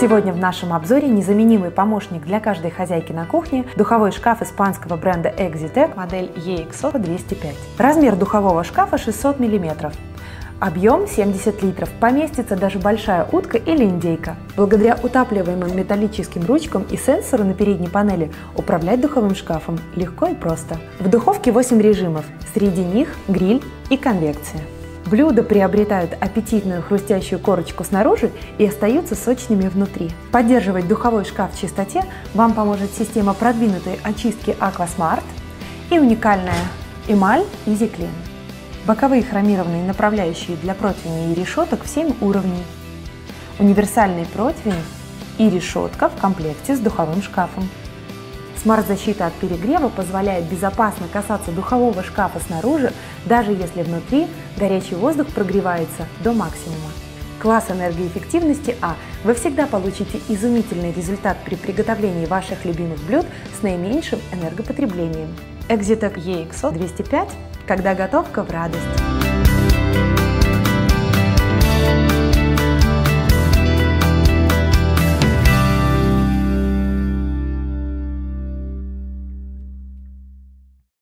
Сегодня в нашем обзоре незаменимый помощник для каждой хозяйки на кухне – духовой шкаф испанского бренда Exitec, модель EXO 205. Размер духового шкафа 600 мм. Объем 70 литров, поместится даже большая утка или индейка. Благодаря утапливаемым металлическим ручкам и сенсору на передней панели управлять духовым шкафом легко и просто. В духовке 8 режимов, среди них гриль и конвекция. Блюда приобретают аппетитную хрустящую корочку снаружи и остаются сочными внутри. Поддерживать духовой шкаф в чистоте вам поможет система продвинутой очистки AquaSmart и уникальная эмаль EasyClean. Боковые хромированные направляющие для противней и решеток в 7 уровней. Универсальный противень и решетка в комплекте с духовым шкафом. Смарт-защита от перегрева позволяет безопасно касаться духового шкафа снаружи, даже если внутри горячий воздух прогревается до максимума. Класс энергоэффективности А. Вы всегда получите изумительный результат при приготовлении ваших любимых блюд с наименьшим энергопотреблением. Exitec EXO 205 когда готовка в радость.